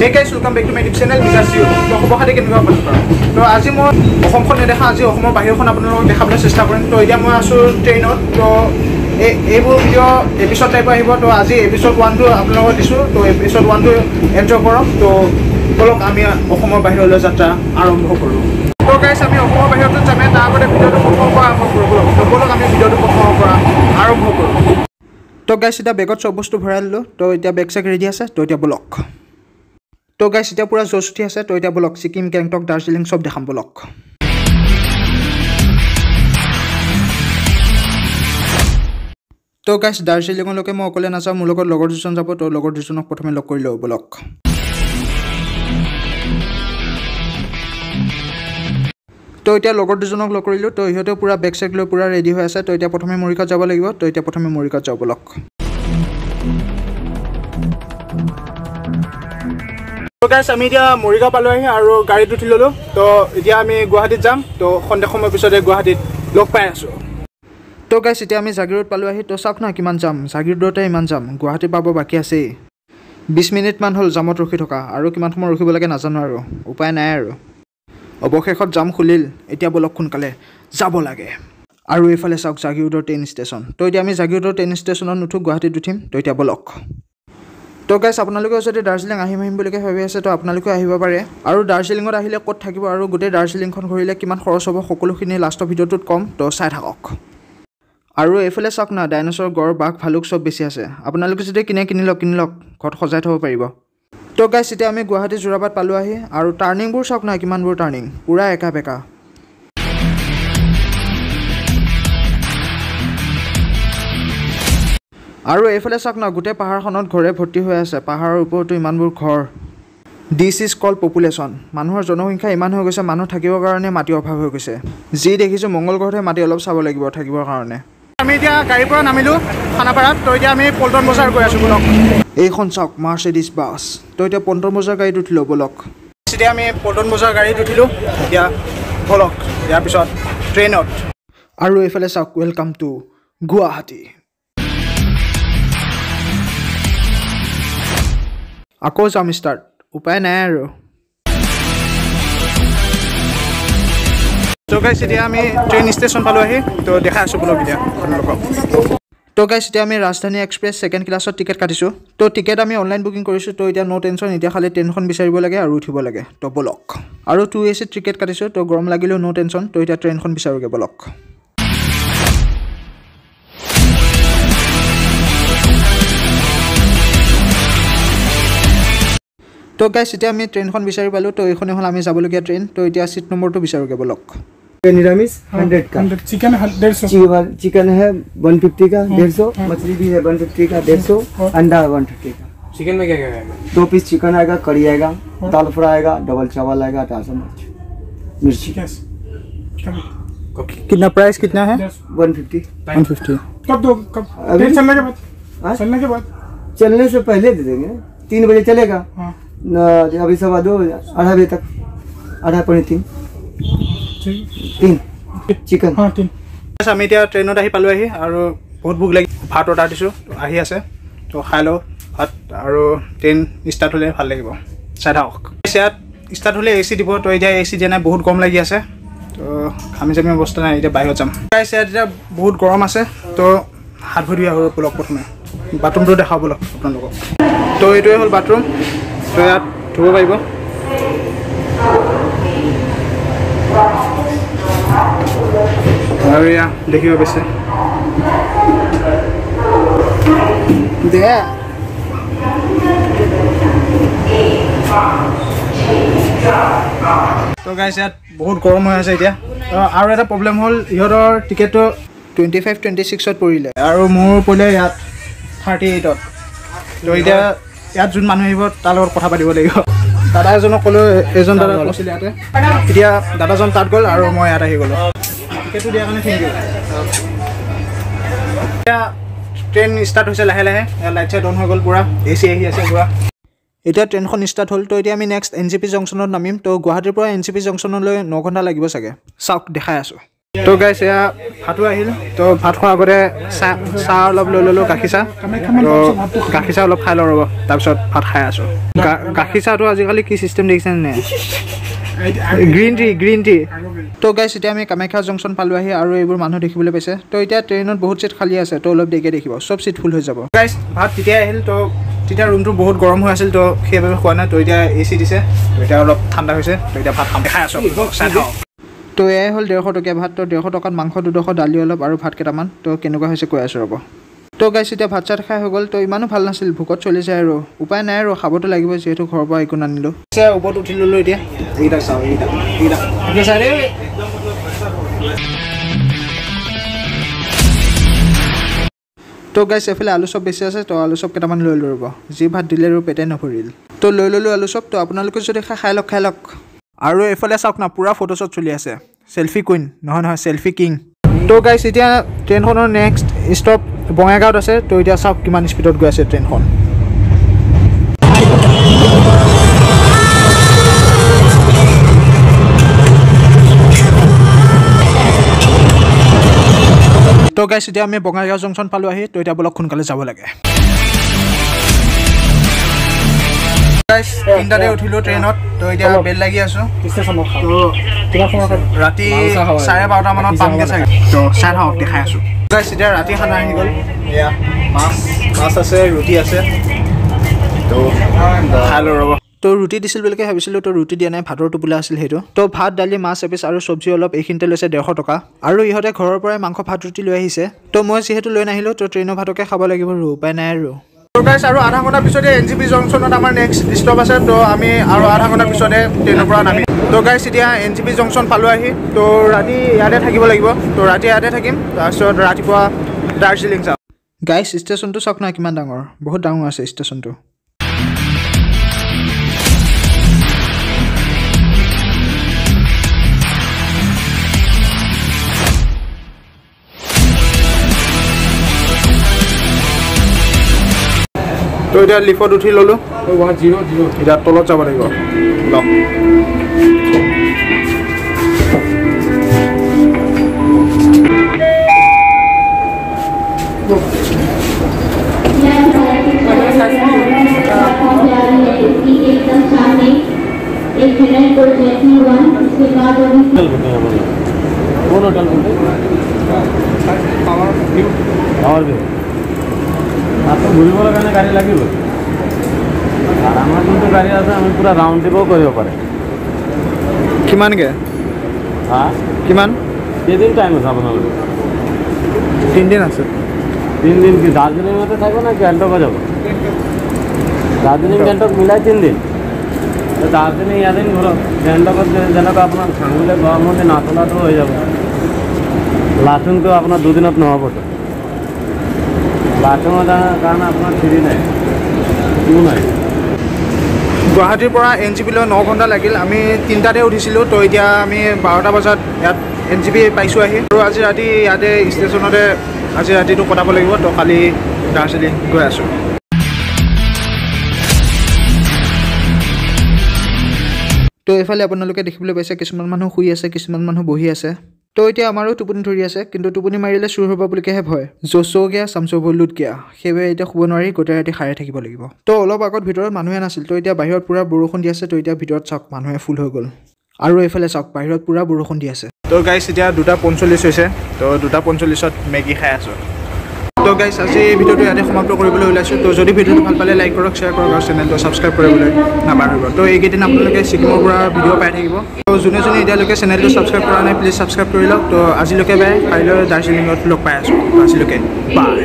Hey guys welcome back to my YouTube channel U তো খবৰ খাতি কেনেকুৱা পালোঁ তো আজি মই অসমখন নেদেখা আজি অসমৰ বাহিৰখন আপোনালোকক দেখাবলৈ চেষ্টা কৰিম। তো এতিয়া মই আছোঁ ট্ৰেইনত তো এই এইবোৰ ভিডিঅ' এপিছড টাইপ আহিব। তো আজি এপিছড ওৱানটো আপোনালোকক দিছোঁ। তো এপিছড ওৱানটো এনজয় কৰক। তো ব'লক আমি অসমৰ বাহিৰলৈ যাত্ৰা আৰম্ভ কৰোঁ। তো গাইছ আমি অসমৰ বাহিৰতো যামে। তাৰ আগতে ভিডিঅ'টো প্ৰথমৰ পৰা আৰম্ভ কৰোঁ। ব'লক তো ব'লক আমি ভিডিঅ'টো প্ৰথমৰ পৰা আৰম্ভ কৰোঁ। তো গাইছ এতিয়া বেগত চব বস্তু ভৰাই দিলোঁ তো এতিয়া বেগ চেগ ৰেডি আছে। তো এতিয়া ব'লক। তো গাইছ এতিয়া পূৰা জোচ উঠি আছে তো এতিয়া ব'লক ছিকিম গেংটক দাৰ্জিলিং চব দেখাম ব'লক। তো গাইছ দাৰ্জিলিঙলৈকে মই অকলে নাযাওঁ মোৰ লগত লগৰ দুজন যাব তো লগৰ দুজনক প্ৰথমে লগ কৰি লওঁ ব'লক। তো এতিয়া লগৰ দুজনক লগ কৰিলোঁ তো সিহঁতেও পূৰা বেগ চেগ লৈ পূৰা ৰেডি হৈ আছে তো এতিয়া প্ৰথমে মৰিকাত যাব লাগিব তো এতিয়া প্ৰথমে মৰিকাত যাওঁ ব'লক। গাইছ আমি এতিয়া মৰিগাঁও পালোঁহি আৰু গাড়ীত উঠি ল'লোঁ। তো এতিয়া আমি গুৱাহাটীত যাম। তো সন্ধিয়া সময়ৰ পিছতে গুৱাহাটীত লগ পাই আছোঁ। তো গাইছ এতিয়া আমি জাগিৰোড পালোঁহি। তো চাওক না কিমান যাম। জাগিৰোডতে ইমান যাম। গুৱাহাটী পাব বাকী আছেই। বিছ মিনিটমান হ'ল জামত ৰখি থকা। আৰু কিমান সময় ৰখিব লাগে নাজানো আৰু। উপায় নাই আৰু। অৱশেষত জাম খুলিল। এতিয়া ব'লক সোনকালে যাব লাগে। আৰু এইফালে চাওক জাগিৰোডৰ ট্ৰেইন ষ্টেচন তো এতিয়া আমি জাগিৰোডৰ ট্ৰেইন ষ্টেচনত নুঠোঁ গুৱাহাটীত উঠিম। তো এতিয়া ব'লক। তো গাইছ আপোনালোকেও যদি দাৰ্জিলিং আহিম আহিম বুলিকৈ ভাবি আছে তো আপোনালোকেও আহিব পাৰে। আৰু দাৰ্জিলিঙত আহিলে ক'ত থাকিব আৰু গোটেই দাৰ্জিলিংখন ঘূৰিলে কিমান খৰচ হ'ব সকলোখিনি লাষ্টৰ ভিডিঅ'টোত ক'ম তো চাই থাকক। আৰু এইফালে চাওক না ডাইনছৰ গড় বাঘ ভালুক চব বেছি আছে। আপোনালোকে যদি কিনে কিনি লওক কিনি লওক ঘৰত সজাই থ'ব পাৰিব। তো গাইছ এতিয়া আমি গুৱাহাটী যোৰাবাট পালোঁ আহি আৰু টাৰ্ণিংবোৰ চাওক না কিমানবোৰ টাৰ্ণিং পূৰা একা বেকা আৰু এইফালে চাওক না গোটেই পাহাৰখনত ঘৰে ভৰ্তি হৈ আছে। পাহাৰৰ ওপৰতো ইমানবোৰ ঘৰ। দিছ ইজ কল পপুলেশ্যন মানুহৰ জনসংখ্যা ইমান হৈ গৈছে মানুহ থাকিবৰ কাৰণে মাটিৰ অভাৱ হৈ গৈছে। যি দেখিছোঁ মংগল গ্ৰহতে মাটি অলপ চাব লাগিব থাকিবৰ কাৰণে। আমি এতিয়া গাড়ীৰ পৰা নামিলোঁ খানাপাৰাত। তো এতিয়া আমি পল্টন বজাৰ গৈ আছোঁ ব'লক। এইখন চাওক মাৰ্চেডিছ বাছ তো এতিয়া পল্টন বজাৰ গাড়ীত উঠিলোঁ ব'লক। এতিয়া আমি পল্টন বজাৰ গাড়ীত উঠিলোঁ। এতিয়া ব'লক ইয়াৰ পিছত ট্ৰেইনত আৰু এইফালে চাওক ৱেলকাম টু গুৱাহাটী। আকৌ যাম ষ্টাৰ্ট উপায় নাই আৰু তো গাইছ এতিয়া আমি ট্ৰেইন ষ্টেচন পালোঁ আহি তো দেখাই আছোঁ ব'লক এতিয়া আপোনালোকক। তো গাইছ এতিয়া আমি ৰাজধানী এক্সপ্ৰেছ ছেকেণ্ড ক্লাছত টিকেট কাটিছোঁ। তো টিকেট আমি অনলাইন বুকিং কৰিছোঁ তো এতিয়া ন' টেনশ্যন এতিয়া খালি ট্ৰেইনখন বিচাৰিব লাগে আৰু উঠিব লাগে। তো ব'লক আৰু টু এ চিত টিকেট কাটিছোঁ তো গৰম লাগিলেও ন' টেনশ্যন তো এতিয়া ট্ৰেইনখন বিচাৰোগৈ ব'লক তো গাইছ এতিয়া আমি ট্ৰেইনখন বিচাৰি পালোঁ তো এইখনে হ'ল আমি যাবলগীয়া ট্ৰেইন তো এতিয়া চিট নম্বৰটো বিচাৰোগৈ ব'লক निरामिष हंड्रेड का हंड्रेड चिकन है डेढ़ सौ चिकन चिकन है वन फिफ्टी का डेढ़ सौ मछली भी है वन फिफ्टी का डेढ़ सौ अंडा है वन फिफ्टी का चिकन में क्या क्या है दो पीस चिकन आएगा कड़ी आएगा दाल फ्राई आएगा डबल चावल आएगा टासा मिर्च मिर्ची यस कितना प्राइस कितना है वन फिफ्टी वन फिफ्टी कब दो कब अभी? ट्रेन चलने के बाद हाँ? चलने के बाद चलने से पहले दे देंगे तीन बजे चलेगा हाँ न, अभी सवा दो अढ़ाई बजे तक अढ़ाई पौने तीन ठीक तीन चिकन हाँ तीन আমি এতিয়া ট্ৰেইনত আহি পালোঁ আহি আৰু বহুত ভোক লাগি ভাত অৰ্ডাৰ দিছোঁ আহি আছে তো খাই লওঁ ভাত আৰু ট্ৰেইন ষ্টাৰ্ট হ'লে ভাল লাগিব চাই থাকক ইয়াত ষ্টাৰ্ট হ'লে এ চি দিব তো এতিয়া এ চি দিয়া নাই বহুত গৰম লাগি আছে তো ঘামি চামি অৱস্থা নাই এতিয়া বাহিৰত যাম গাইছ ইয়াত এতিয়া বহুত গৰম আছে তো হাত ভৰি ধুই আহোঁ ব'লক প্ৰথমে বাথৰুমটো দেখাওঁ ব'লক আপোনালোকক তো এইটোৱে হ'ল বাথৰুম তো ইয়াত ধুব পাৰিব? আৰু এয়া দেখিব পাইছে। দে। তো গাইছ ইয়াত বহুত গৰম হৈ আছে এতিয়া। আৰু এটা প্ৰব্লেম হ'ল ইহঁতৰ টিকেটটো টুৱেণ্টি ফাইভ টুৱেণ্টি ছিক্সত পৰিলে। আৰু মোৰ পৰিলে ইয়াত থাৰ্টি এইটত তো এতিয়া ইয়াত যোন মানুহ আহিব তাৰ লগত কথা পাতিব লাগিব। দাদা এজনক ক'লোঁ এজন দাদা কৈছিলে ইয়াতে। এতিয়া দাদাজন তাত গ'ল আৰু মই ইয়াত আহি গ'লোঁ। টিকেটটো দিয়াৰ কাৰণে থেংক ইউ এতিয়া ট্ৰেইন ষ্টাৰ্ট হৈছে লাহে লাহে। লাইট চাইট অন হৈ গ'ল পূৰা। এ চি আহি আছে পূৰা। এতিয়া ট্ৰেইনখন ষ্টাৰ্ট হ'ল তো এতিয়া আমি নেক্সট এন জি পি জংচনত নামিম। তো গুৱাহাটীৰ পৰা এন জি পি জংচনলৈ ন ঘণ্টা লাগিব চাগে। চাওক দেখাই আছোঁ। তো গাইছ এয়া ভাতো আহিল। তো ভাত খোৱাৰ আগতে চাহ চাহ অলপ লৈ ল'লোঁ গাখীৰ চাহ। তো গাখীৰ চাহ অলপ খাই লওঁ ৰ'ব তাৰপিছত ভাত খাই আছোঁ। গাখীৰ চাহটো আজিকালি কি ছিষ্টেম দেখিছেনে নাই? গ্ৰীণ টি গ্ৰীণ টি তো গাইছ এতিয়া আমি কামাখ্যা জংচন পালোঁহি আৰু এইবোৰ মানুহ দেখিবলৈ পাইছে। তো এতিয়া ট্ৰেইনত বহুত ছিট খালী আছে তো অলপ দেৰিকৈ দেখিব। চব ছিট ফুল হৈ যাব। গাইছ ভাত তেতিয়াই আহিল তো তেতিয়া ৰুমটো বহুত গৰম হৈ আছিল তো সেইবাবে খোৱা নাই। তো এতিয়া এ চি দিছে তো এতিয়া অলপ ঠাণ্ডা হৈছে তো এতিয়া ভাত খাম। খাই আছোঁ। চাই খাওঁ। তো এয়াই হ'ল ডেৰশ টকীয়া ভাত তো ডেৰশ টকাত মাংস দুডোখ দালি অলপ আৰু ভাত কেইটামান। তো কেনেকুৱা হৈছে কৈ আছোঁ ৰ'ব। তো গাইছ এতিয়া ভাত চাত খাই হৈ গ'ল তো ইমানো ভাল নাছিল ভোকত চলি যায় আৰু। উপায় নাই আৰু খাবতো লাগিব যিহেতু ঘৰৰ পৰা একো নানিলোঁ। ওপৰত উঠি ল'লোঁ এতিয়া। এইকেইটা চাওঁ এইকেইটা তো গাইছ এইফালে আলু চপ বেছি আছে তো আলু চপ কেইটামান লৈ ল'লোঁ ৰ'ব। যি ভাত দিলে আৰু পেটে নভৰিল। তো লৈ ল'লোঁ আলু চপ তো আপোনালোকে যদি খাই খাই লওক খাই লওক। আৰু এইফালে চাওক না পূৰা ফটোশ্বট চলি আছে। চেল্ফি কুইন নহয় নহয় চেল্ফি কিং তো গাইছ এতিয়া ট্ৰেইনখনৰ নেক্সট ষ্টপ বঙাইগাঁৱত আছে। তো এতিয়া চাওক কিমান স্পীডত গৈ আছে ট্ৰেইনখন তো গাইছ এতিয়া আমি বঙাইগাঁও জংচন পালোঁ আহি তো এতিয়া বলক সোনকালে যাব লাগে। তিনিটাতে উঠিলোঁ ট্ৰেইনত তো এতিয়া বেল লাগি আছোঁ। তো ৰাতি চাৰে বাৰটা মানত পামগৈ চাগে। তো চাই থাকক দেখাই আছোঁ। গাইছ এতিয়া ৰাতি খানা আহি গ'ল এয়া মাছ মাছ আছে ৰুটি আছে। তো খাই লওঁ ৰ'ব। তো ৰুটি দিছিল বুলিকে ভাবিছিলোঁ তো ৰুটি দিয়া নাই ভাতৰ টোপোলা আছিল সেইটো। তো ভাত দালি মাছ এপিচ আৰু চব্জি অলপ এইখিনিতে লৈছে ডেৰশ টকা। আৰু ইহঁতে ঘৰৰ পৰাই মাংস ভাত ৰুটি লৈ আহিছে। তো মই যিহেতু লৈ নাহিলোঁ তো ট্ৰেইনৰ ভাতকে খাব লাগিব আৰু উপায় নাই আৰু। গাইছ আৰু আধা ঘণ্টাৰ পিছতে এন জি পি জংচনত আমাৰ নেক্সট ষ্টপ আছে। তো আমি আৰু আধা ঘণ্টাৰ পিছতে ট্ৰেইনৰ পৰা নামিম। তো গাইছ এতিয়া এন জি পি জংচন পালোঁ আহি তো ৰাতি ইয়াতে থাকিব লাগিব। তো ৰাতি ইয়াতে থাকিম। তাৰপিছত ৰাতিপুৱা দাৰ্জিলিং যাম। গাইছ ষ্টেচনটো চাওক না কিমান ডাঙৰ। বহুত ডাঙৰ আছে ষ্টেচনটো। তো এতিয়া লিফত উঠি ল'লোঁ ওৱান জিৰ' জিৰ' এতিয়া তলত যাব লাগিব লওক एकदम सामने एक मिनट को আপুনি ঘূৰিবৰ কাৰণে গাড়ী লাগিব। আৰু আমাৰ যোনটো গাড়ী আছে আমি পূৰা ৰাউণ্ড ট্ৰিপো কৰিব পাৰে। কিমানকৈ? হা? কিমান? কেইদিন টাইম আছে আপোনালোকে তিনিদিন আছে। তিনিদিন কি দাৰ্জিলিঙতে থাকিব নে গেণ্টকত যাব? দাৰ্জিলিং গেণ্টক মিলাই তিনিদিন। দাৰ্জিলিং ইয়াতে ঘূৰক গেণ্টকত যেনেকৈ আপোনাৰ চাঙুলে গৰমতে নাচলাটো হৈ যাব। লাচুনটো আপোনাৰ দুদিনত নহ'বতো। কাৰণে আপোনাৰ ফ্ৰী নাই। কিয় নাই। গুৱাহাটীৰ পৰা এন জি পিলৈ ন ঘণ্টা লাগিল। আমি তিনিটাতে উঠিছিলোঁ তো এতিয়া আমি বাৰটা বজাত ইয়াত এন জি পি পাইছোঁ আহি আৰু আজি ৰাতি ইয়াতে ষ্টেচনতে আজি ৰাতিটো কটাব লাগিব তো কালি দাৰ্জিলিং গৈ আছোঁ। তো এইফালে আপোনালোকে দেখিবলৈ পাইছে কিছুমান মানুহ শুই আছে কিছুমান মানুহ বহি আছে। তো এতিয়া আমাৰো টোপনি ধৰি আছে কিন্তু টোপনি মাৰিলে চুৰ হ'ব বুলিকেহে ভয়। য'চ গিয়া চামচৌ লুট গিয়া। সেইবাবে এতিয়া শুব নোৱাৰি গোটেই ৰাতি সাৰে থাকিব লাগিব। তো অলপ আগত ভিতৰত মানুহে নাছিল তো এতিয়া বাহিৰত পূৰা বৰষুণ দি আছে তো এতিয়া ভিতৰত চাওক মানুহে ফুল হৈ গ'ল। আৰু এইফালে চাওক বাহিৰত পূৰা বৰষুণ দি আছে। তো গাইছ এতিয়া দুটা পঞ্চল্লিছ হৈছে তো দুটা পঞ্চল্লিছত মেগী খাই আছোঁ। তো গাইছ আজি ভিডিঅ'টো ইয়াতে সমাপ্ত কৰিবলৈ ওলাইছোঁ। তো যদি ভিডিঅ'টো ভাল পালে লাইক কৰক শ্বেয়াৰ কৰক আৰু চেনেলটো ছাবস্ক্ৰাইব কৰিবলৈ নাপাহৰিব তো এইকেইদিন আপোনালোকে ছিকিমৰ পৰা ভিডিঅ' পাই থাকিব। তো যোনে যোনে এতিয়ালৈকে চেনেলটো ছাবস্ক্ৰাইব কৰা নাই প্লিজ ছাবস্ক্ৰাইব কৰি লওক। তো আজিলৈকে বাই কাইলৈ দাৰ্জিলিঙত লগ পাই আছোঁ। আজিলৈকে বাই